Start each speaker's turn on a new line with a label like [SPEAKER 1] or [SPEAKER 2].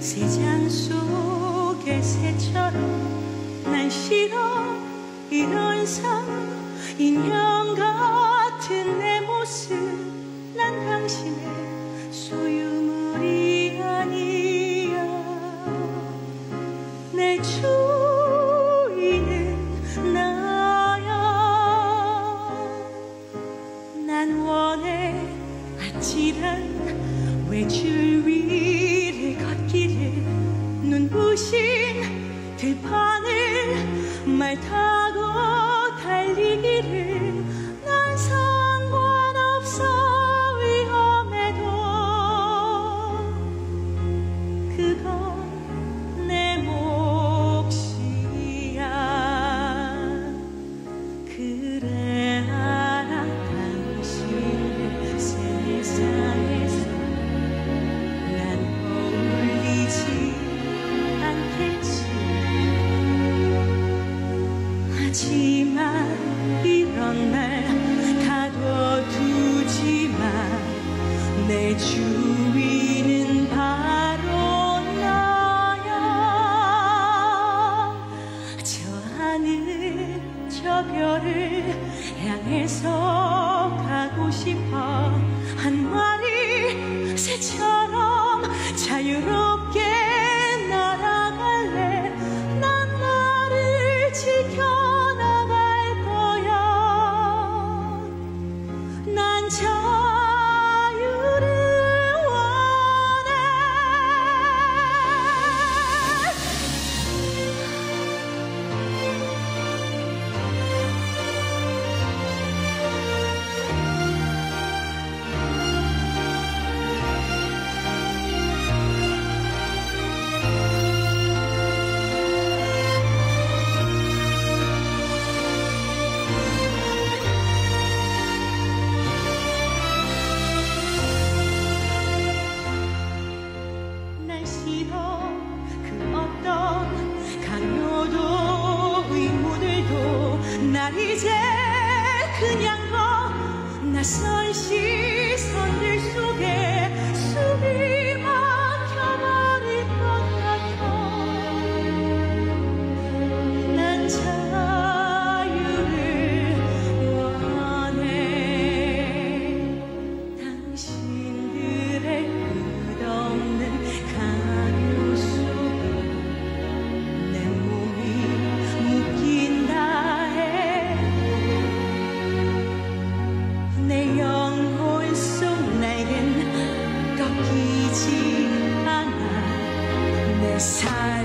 [SPEAKER 1] 세상 속의 새처럼 난 싫어 이런 인형 같은 내 모습 난 당신의 Cứ 이제 그냥 너 낯선 시선들 속에 this time.